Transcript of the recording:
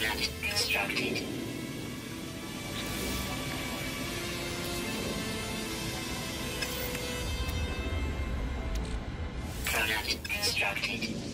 constructed. Product constructed.